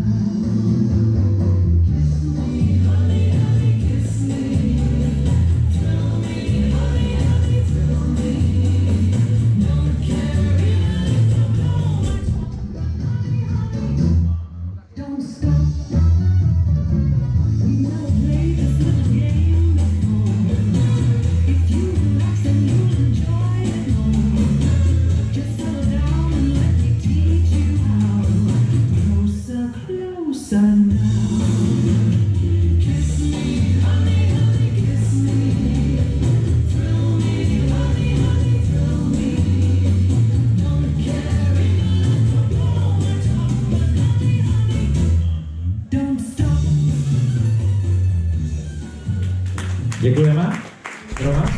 Mm-hmm. Děkujeme. Pro nás